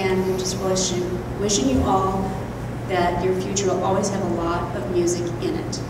and just wishing, wishing you all that your future will always have a lot of music in it.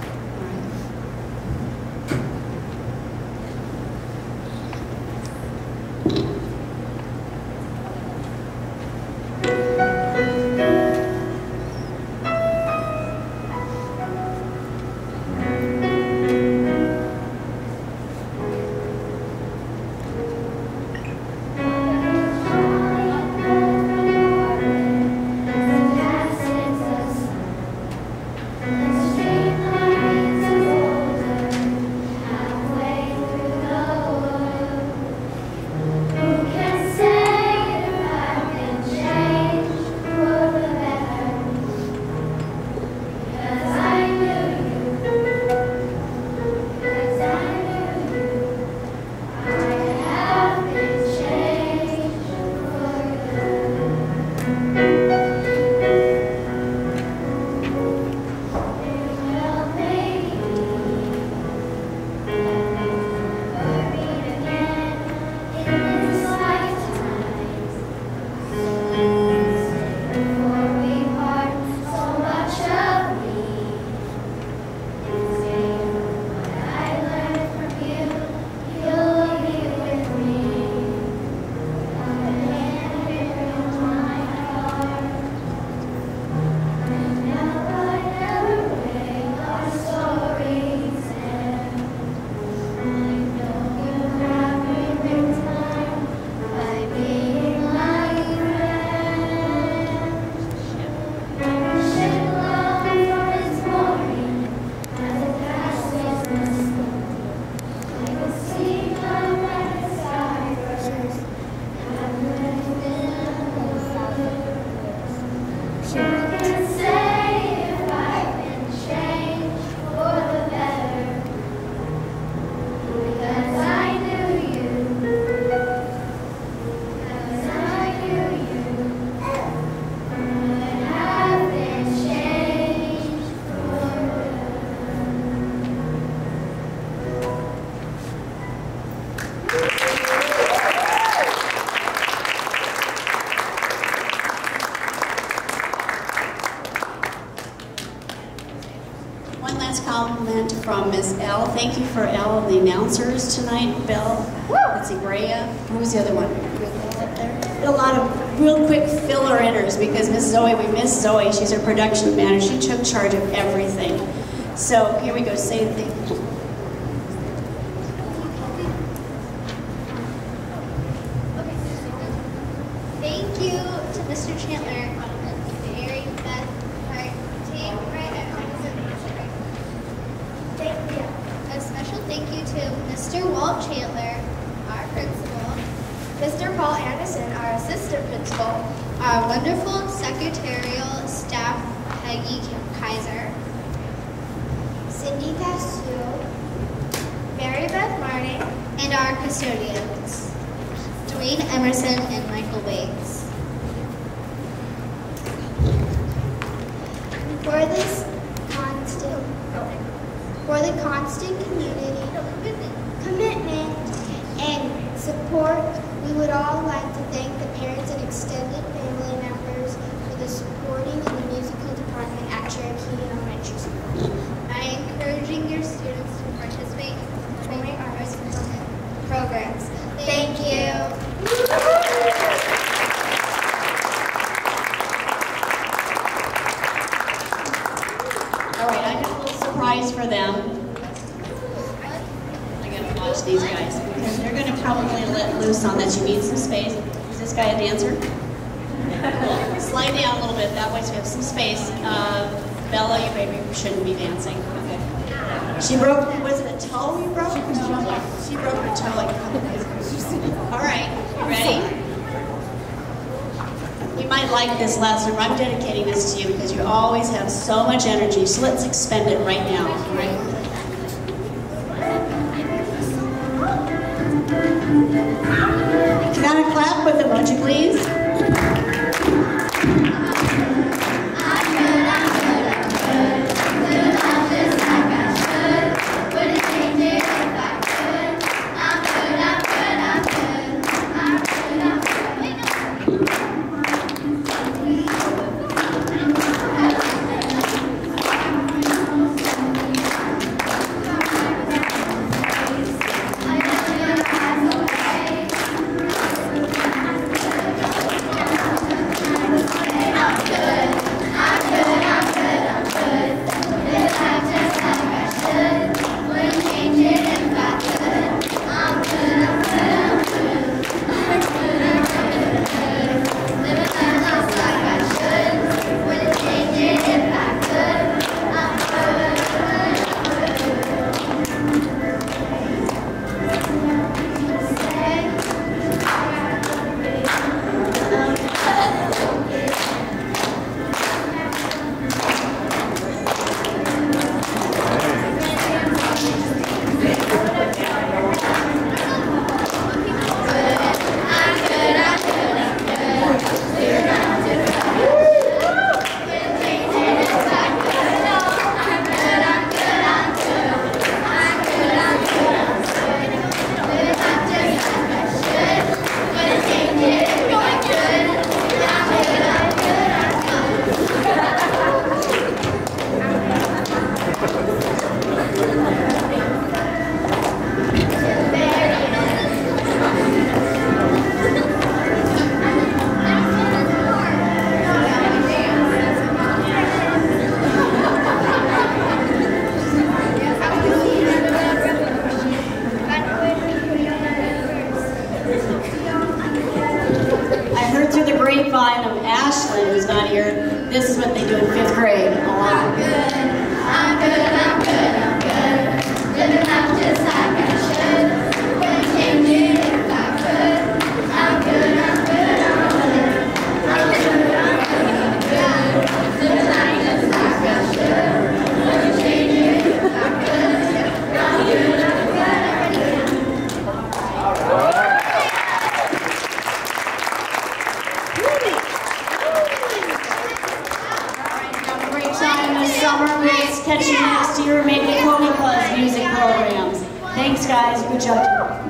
One last compliment from Ms. L. Thank you for L, and the announcers tonight. Bell, let's see, Brea. Who was the other one? A lot of real quick filler inners because Miss Zoe, we miss Zoe. She's our production manager. She took charge of everything. So here we go. Say the thing. Thank you to Mr. Chandler, Mary Beth Hart, Team Right Thank you. A special thank you to Mr. Walt Chandler, our principal, Mr. Paul Anderson, our assistant principal, our wonderful secretarial staff, Peggy Kaiser, Cindy Castu, Mary Beth Martin, and our custodians. Dwayne Emerson and Michael Waits. For this constant, for the constant community commitment and support, we would all like to thank the parents and extended family members for the supporting in the musical department at Cherokee Elementary School. By encouraging your students to participate in performing arts programs. Thank you. All right, I got a little surprise for them. I gotta watch these guys because they're gonna probably on this. You need some space. Is this guy a dancer? Cool. Slide down a little bit, that way so you have some space. Uh, Bella, you maybe shouldn't be dancing. Okay. She broke, was it a toe you broke? She broke her toe like, a couple all right, you ready? You might like this lesson. I'm dedicating this to you because you always have so much energy. So let's expend it right now. all right? Can I clap with you please? out here. This is what they do in fifth grade a lot. catch you next year making Coca Plus music programs. Thanks, guys. Good job.